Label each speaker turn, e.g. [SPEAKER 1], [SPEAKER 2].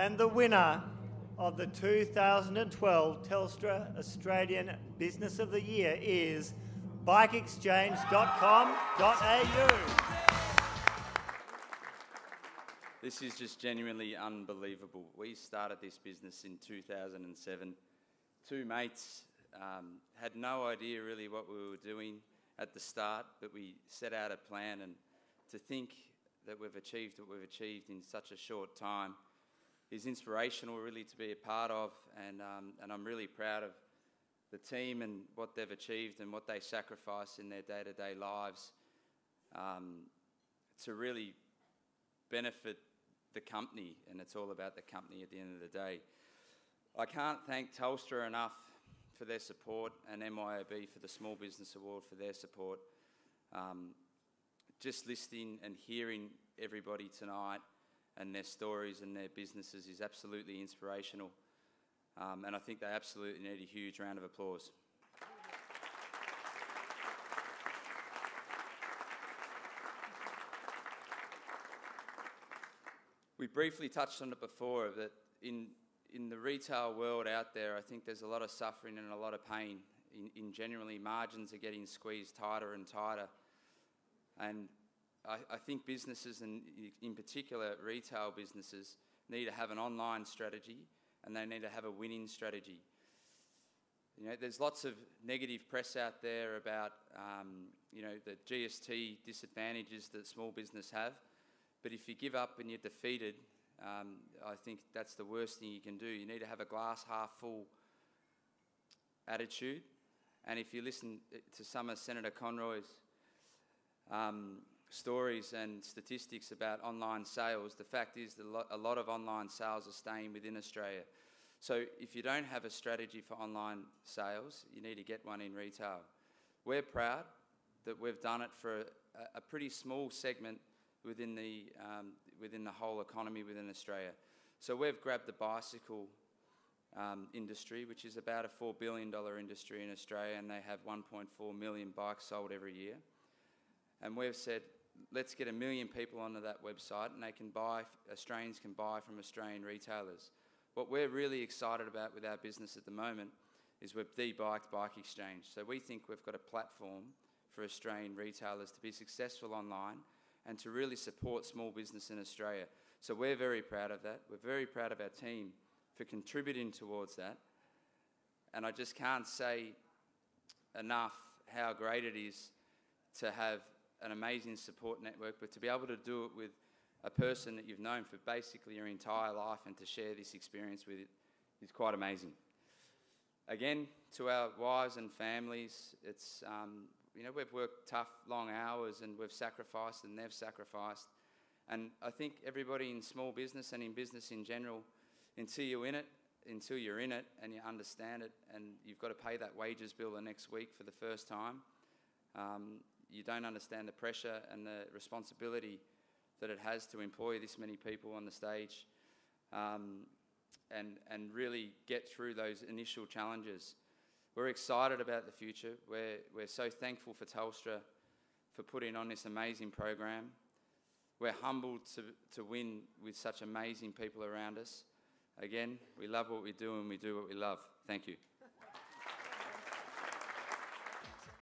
[SPEAKER 1] And the winner of the 2012 Telstra Australian Business of the Year is bikeexchange.com.au.
[SPEAKER 2] This is just genuinely unbelievable. We started this business in 2007. Two mates um, had no idea really what we were doing at the start, but we set out a plan and to think that we've achieved what we've achieved in such a short time is inspirational really to be a part of and, um, and I'm really proud of the team and what they've achieved and what they sacrifice in their day-to-day lives um, to really benefit the company and it's all about the company at the end of the day. I can't thank Telstra enough for their support and MYOB for the Small Business Award for their support. Um, just listening and hearing everybody tonight and their stories and their businesses is absolutely inspirational. Um, and I think they absolutely need a huge round of applause. We briefly touched on it before that in, in the retail world out there, I think there's a lot of suffering and a lot of pain. In, in generally, margins are getting squeezed tighter and tighter. And I, I think businesses, and in particular retail businesses, need to have an online strategy and they need to have a winning strategy. You know, there's lots of negative press out there about, um, you know, the GST disadvantages that small business have. But if you give up and you're defeated, um, I think that's the worst thing you can do. You need to have a glass half full attitude. And if you listen to some of Senator Conroy's um, stories and statistics about online sales, the fact is that a lot of online sales are staying within Australia. So if you don't have a strategy for online sales, you need to get one in retail. We're proud that we've done it for a, a pretty small segment within the, um, within the whole economy within Australia. So we've grabbed the bicycle um, industry, which is about a $4 billion industry in Australia, and they have 1.4 million bikes sold every year. And we've said, let's get a million people onto that website and they can buy, Australians can buy from Australian retailers. What we're really excited about with our business at the moment is we've debiked Bike Exchange. So we think we've got a platform for Australian retailers to be successful online and to really support small business in Australia. So we're very proud of that. We're very proud of our team for contributing towards that. And I just can't say enough how great it is to have an amazing support network, but to be able to do it with a person that you've known for basically your entire life and to share this experience with it is quite amazing. Again, to our wives and families, it's, um, you know, we've worked tough, long hours and we've sacrificed and they've sacrificed. And I think everybody in small business and in business in general, until you're in it, until you're in it and you understand it and you've got to pay that wages bill the next week for the first time, um, you don't understand the pressure and the responsibility that it has to employ this many people on the stage um, and, and really get through those initial challenges. We're excited about the future. We're, we're so thankful for Telstra for putting on this amazing program. We're humbled to, to win with such amazing people around us. Again, we love what we do and we do what we love. Thank you.